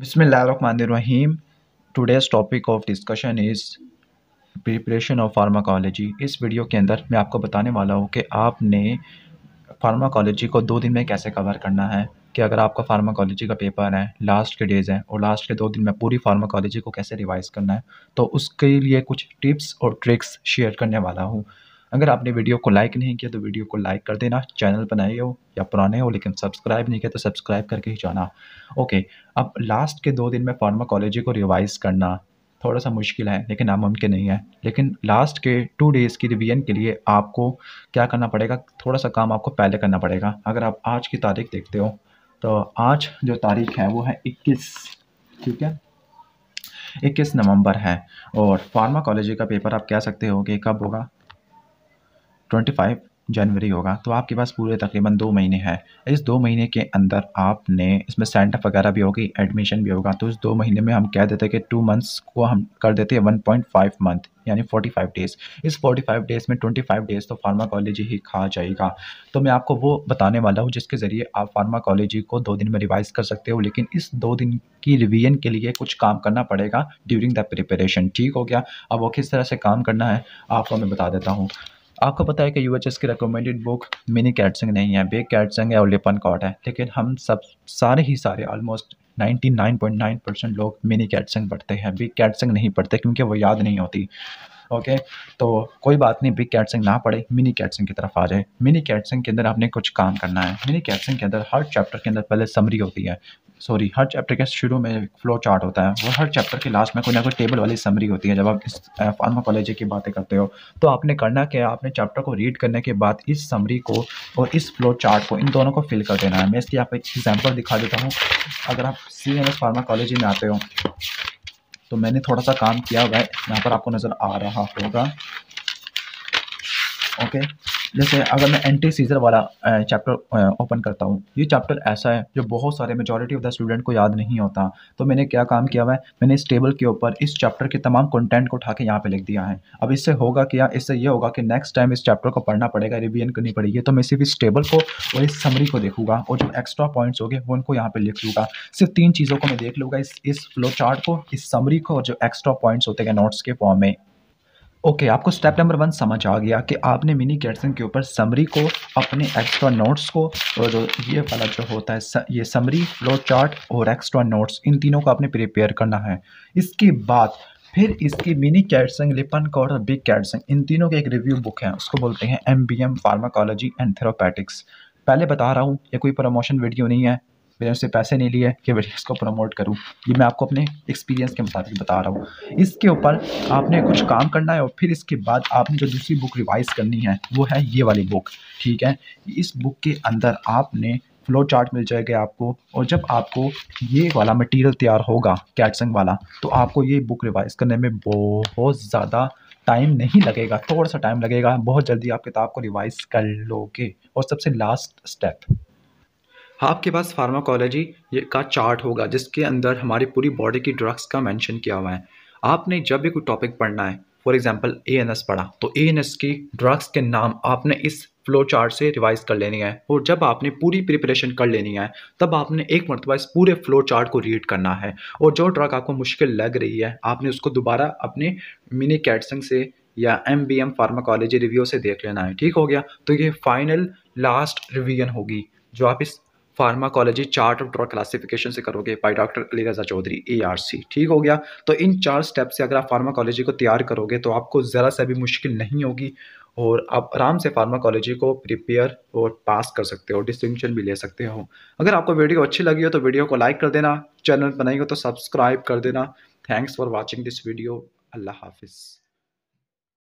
बिसमीम today's topic of discussion is preparation of pharmacology इस video के अंदर मैं आपको बताने वाला हूँ कि आपने फार्माकोलॉजी को दो दिन में कैसे कवर करना है, कि अगर आपका फार्माकोलॉजी का पेपर है लास्ट के डेज़ हैं, और लास्ट के दो दिन में पूरी फार्माकोलॉजी को कैसे रिवाइज़ करना है तो उसके लिए कुछ टिप्स और ट्रिक्स शेयर करने वाला हूँ। अगर आपने वीडियो को लाइक नहीं किया तो वीडियो को लाइक कर देना, चैनल बनाए हो या पुराने हो लेकिन सब्सक्राइब नहीं किया तो सब्सक्राइब करके ही जाना। ओके, अब लास्ट के दो दिन में फार्माकोलॉजी को रिवाइज़ करना थोड़ा सा मुश्किल है, लेकिन नामुमकिन नहीं है। लेकिन लास्ट के टू डेज़ की रिवीजन के लिए आपको क्या करना पड़ेगा? थोड़ा सा काम आपको पहले करना पड़ेगा। अगर आप आज की तारीख देखते हो तो आज जो तारीख है वो है इक्कीस, ठीक है? इक्कीस नवंबर है और फार्माकोलॉजी का पेपर आप कह सकते हो कि कब होगा? ट्वेंटी फाइव जनवरी होगा तो आपके पास पूरे तकरीबन दो महीने हैं। इस दो महीने के अंदर आपने इसमें सेंटअप वगैरह भी होगी एडमिशन भी होगा तो इस दो महीने में हम कह देते हैं कि टू मंथ्स को हम कर देते हैं वन पॉइंट फाइव मंथ यानी फोर्टी फाइव डेज़ इस फोर्टी फाइव डेज़ में ट्वेंटी फाइव डेज़ तो फार्माकोलॉजी ही खा जाएगा। तो मैं आपको वो बताने वाला हूँ, जिसके ज़रिए आप फार्माकोलॉजी को दो दिन में रिवाइज़ कर सकते हो, लेकिन इस दो दिन की रिवीजन के लिए कुछ काम करना पड़ेगा ड्यूरिंग द प्रिपरेशन ठीक हो गया? अब वो किस तरह से काम करना है, आपको मैं बता देता हूँ। आपको पता है कि यू की रिकमेंडेड बुक मिनी कैटसिंग नहीं है बिग कैटसिंग है और लिपन कॉट है, लेकिन हम सब सारे ही सारे ऑलमोस्ट 99.9 परसेंट लोग मिनी कैटसिंग पढ़ते हैं बिग कैटसिंग नहीं पढ़ते क्योंकि वो याद नहीं होती ओके तो कोई बात नहीं बिग कैटसिंग ना पढ़े मिनी कैटसिंग की तरफ़ आ जाए। मिनी कैटसिंग के अंदर आपने कुछ काम करना है। मिनी कैटसिंग के अंदर, हर चैप्टर के अंदर पहले समरी होती है। सॉरी, हर चैप्टर के शुरू में एक फ्लो चार्ट होता है वो हर चैप्टर के लास्ट में कोई ना कोई टेबल वाली समरी होती है। जब आप इस फार्माकोलॉजी की बातें करते हो तो आपने करना क्या आपने चैप्टर को रीड करने के बाद इस समरी को और इस फ्लो चार्ट को इन दोनों को फिल कर देना है। मैं इसकी आपको एक एग्ज़ाम्पल दिखा देता हूँ। अगर आप सी एम एस फार्माकोलॉजी में आते हो तो मैंने थोड़ा सा काम किया हुआ है। यहाँ पर आपको नज़र आ रहा होगा। ओके? जैसे अगर मैं एंटी सीजर वाला चैप्टर ओपन करता हूँ, ये चैप्टर ऐसा है जो बहुत सारे मेजोरिटी ऑफ़ द स्टूडेंट को याद नहीं होता। तो मैंने क्या काम किया हुआ है? मैंने इस टेबल के ऊपर इस चैप्टर के तमाम कंटेंट को उठा के यहाँ पे लिख दिया है। अब इससे होगा क्या? इससे ये होगा कि नेक्स्ट टाइम इस चैप्टर को पढ़ना पड़ेगा रिविजन करनी पड़ेगी तो मैं सिर्फ़ इस टेबल को और इस समरी को देखूँगा और जो एक्स्ट्रा पॉइंट्स हो गए उनको यहाँ पर लिख लूँगा। सिर्फ़ तीन चीज़ों को मैं देख लूँगा, इस इस फ्लो चार्ट को, इस समरी को और जो एक्स्ट्रा पॉइंट्स होते हैं नोट्स के फॉर्म में। ओके okay, आपको स्टेप नंबर वन समझ आ गया कि आपने मिनी कैटसन के ऊपर समरी को अपने एक्स्ट्रा नोट्स को और जो ये वाला जो होता है ये समरी फ्लो चार्ट और एक्स्ट्रा नोट्स इन तीनों को आपने प्रिपेयर करना है। इसके बाद फिर इसकी मिनी कैटसन लिपन कॉड और बिग कैटसन इन तीनों के एक रिव्यू बुक है। उसको बोलते हैं M B M pharmacology and therapeutics पहले बता रहा हूँ ये कोई प्रमोशन वीडियो नहीं है। मैंने उससे पैसे नहीं लिए, कि मैं इसको प्रमोट करूँ। ये मैं आपको अपने एक्सपीरियंस के मुताबिक बता रहा हूँ। इसके ऊपर आपने कुछ काम करना है और फिर इसके बाद आपने जो दूसरी बुक रिवाइज़ करनी है, वो है ये वाली बुक ठीक है? इस बुक के अंदर आपने फ्लो चार्ट मिल जाएगा आपको और जब आपको ये वाला मटेरियल तैयार होगा कैटसंग वाला तो आपको ये बुक रिवाइज करने में बहुत ज़्यादा टाइम नहीं लगेगा, थोड़ा सा टाइम लगेगा। बहुत जल्दी आप किताब को रिवाइज कर लोगे। और सबसे लास्ट स्टेप आपके पास फार्माकोलॉजी का चार्ट होगा, जिसके अंदर हमारी पूरी बॉडी की ड्रग्स का मेंशन किया हुआ है। आपने जब भी कोई टॉपिक पढ़ना है for example A N S पढ़ा तो ए एन एस की ड्रग्स के नाम आपने इस फ्लो चार्ट से रिवाइज कर लेनी है, और जब आपने पूरी प्रिपरेशन कर लेनी है, तब आपने एक मरतबा इस पूरे फ्लो चार्ट को रीड करना है, और जो ड्रग आपको मुश्किल लग रही है, आपने उसको दोबारा अपने मिनी कैटसंग से या M B M pharmacology review से देख लेना है। ठीक हो गया? तो ये फाइनल लास्ट रिवीजन होगी, जो आप इस pharmacology chart of drug classification से करोगे by doctor Ali Raza Chaudhary A R C ठीक हो गया? तो इन चार स्टेप से अगर आप फार्माकोलॉजी को तैयार करोगे तो आपको ज़रा सा भी मुश्किल नहीं होगी और आप आराम से फार्माकोलॉजी को प्रिपेयर और पास कर सकते हो डिस्टिंक्शन भी ले सकते हो। अगर आपको वीडियो अच्छी लगी हो तो वीडियो को लाइक कर देना चैनल बनाई हो तो सब्सक्राइब कर देना। Thanks for watching this video Allah हाफिज़।